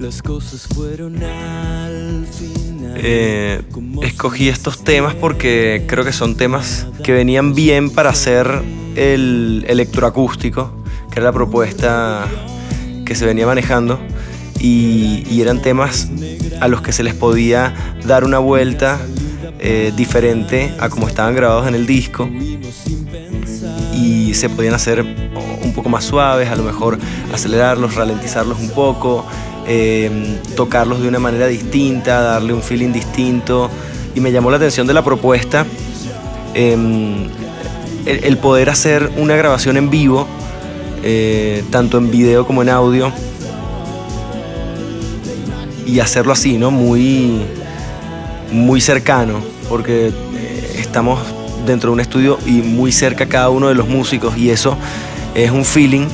Las cosas fueron al final. Eh, escogí estos temas porque creo que son temas que venían bien para hacer el electroacústico, que era la propuesta que se venía manejando, y, y eran temas a los que se les podía dar una vuelta eh, diferente a como estaban grabados en el disco y se podían hacer un poco más suaves, a lo mejor acelerarlos, ralentizarlos un poco, eh, tocarlos de una manera distinta, darle un feeling distinto. Y me llamó la atención de la propuesta em, el, el, poder hacer una grabación en vivo, eh, tanto en video como en audio, y hacerlo así, ¿no? Muy, muy cercano, porque eh, estamos dentro de un estudio y muy cerca cada uno de los músicos y eso es un feeling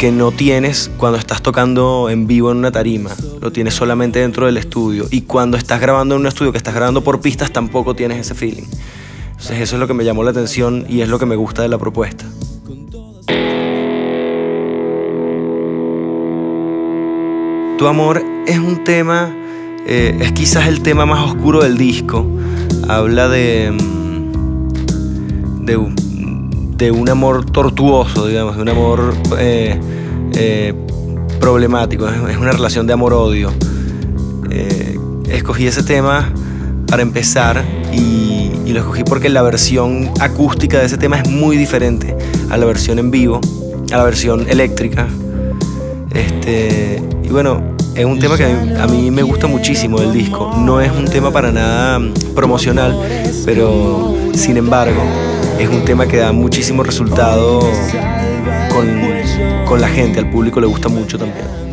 que no tienes cuando estás tocando en vivo en una tarima, lo tienes solamente dentro del estudio y cuando estás grabando en un estudio que estás grabando por pistas tampoco tienes ese feeling. Entonces eso es lo que me llamó la atención y es lo que me gusta de la propuesta. Tu amor es un tema, eh, es quizás el tema más oscuro del disco. Habla de, mm, de, de un amor tortuoso, digamos, de un amor eh, eh, problemático. Es una relación de amor-odio. Eh, escogí ese tema para empezar y, lo escogí porque la versión acústica de ese tema es muy diferente a la versión en vivo, a la versión eléctrica. Este, y bueno, es un tema que a mí me gusta muchísimo del disco. No es un tema para nada promocional, pero sin embargo es un tema que da muchísimo resultado con, con la gente, al público le gusta mucho también.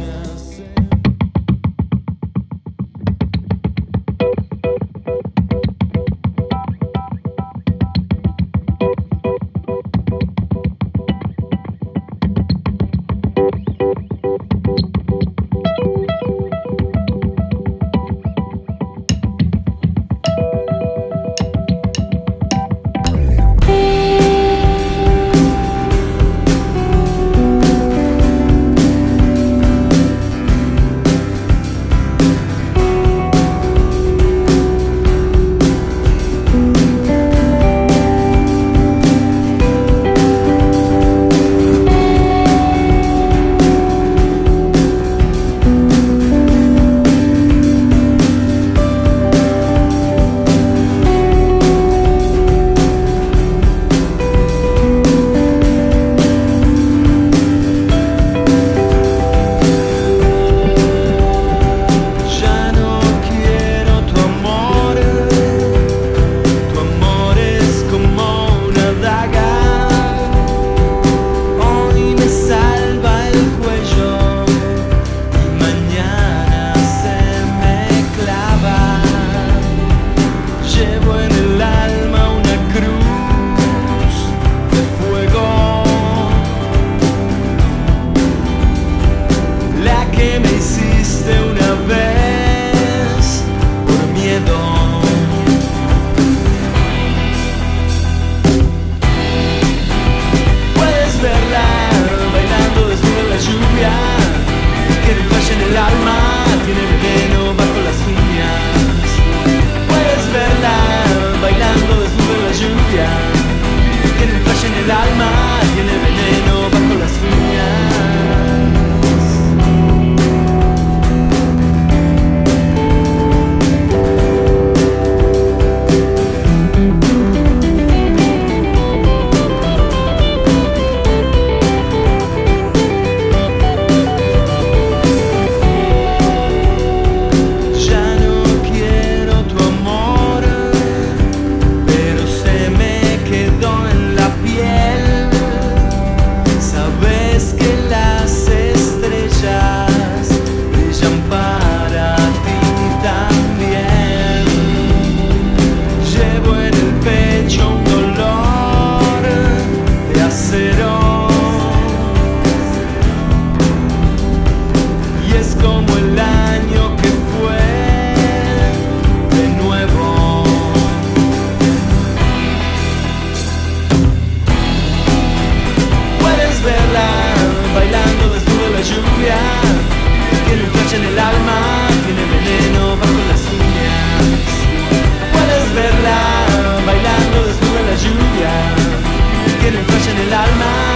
alma.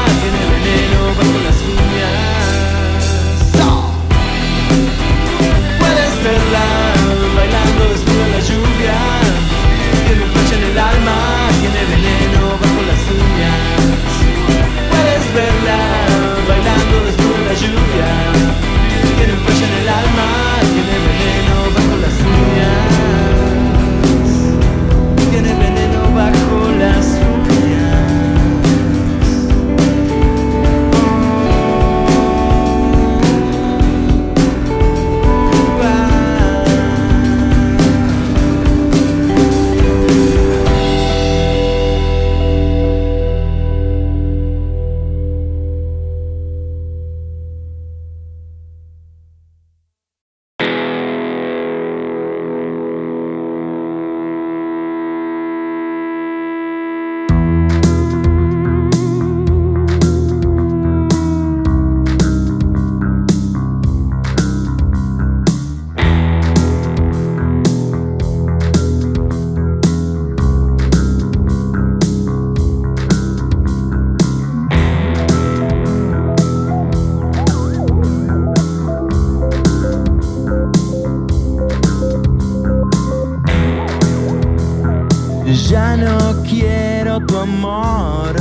Ya no quiero tu amor,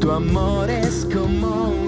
tu amor es como